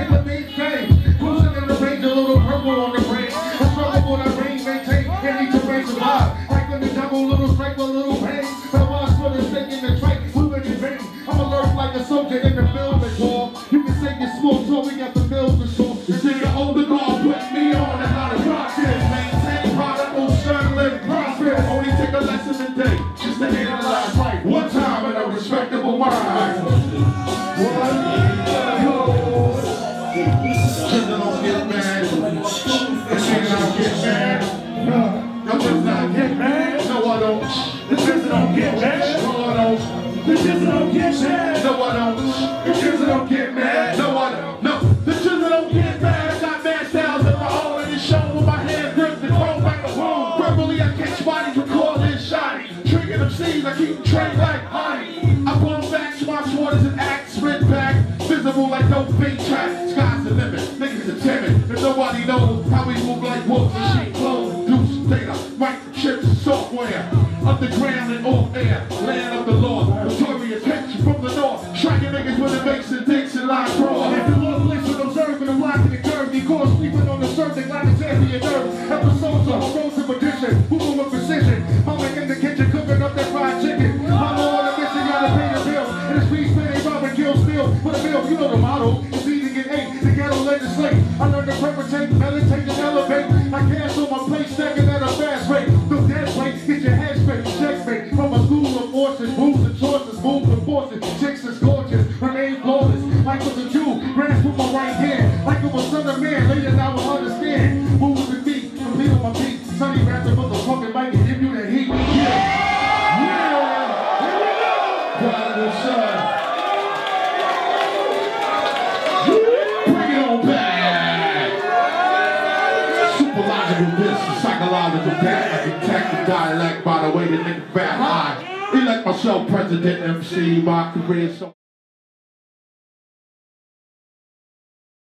The the the the. Like in the jungle, little strike, a little pain. The boss for the stick in the moving in vain. I'm alert like a soldier in the building, dog. You can say you're small, so we got the bills to show. This nigga older guard me on and how to rock this. Maintain Prodigal Sunn, live prosper. Only take a lesson a day, just to analyze right. One time in a respectable mind. Don't get mad. No, I don't. The children don't get mad. No, I don't. The children don't get mad. No, I don't. No, the children don't get mad. I got mad styles of my own in the show with my hands gripped and chrome like a home. Verbally, I catch bodies, record this shiny. Trigger them seeds, I keep trained like honey. I pull back to waters and act sprint back. Visible like no big track. Sky's the limit. Underground and off air. Land of the Lord. Notorious you from the north. Striking niggas with the Mason Dixon line cross. If you look, listen, observing and blocking the curve. The course sleeping on the surface like a champion nerve. Episodes of and magician. Moving with precision. Mama in the kitchen cooking up that fried chicken. Mama on a mission, gotta pay the bill. And the street spinning, robbing, kill, steal. For the bill, you know the motto. It's easy to get eight. The ghetto legislate. I learned to perpetrate, meditate, and elevate. I cancel forces, moves and choices, moves and forces. Chicks is gorgeous, remain flawless. Like was a Jew, grasp with my right hand. Like it was of man, later I will understand. Moves with me, complete on my feet. Sunny raptor, motherfucking mic and give you the heat. Yeah, yeah, here we go. Back. Super this, psychological. I attack the dialect by the way the nigga fat high. Elect myself president MC, my career so.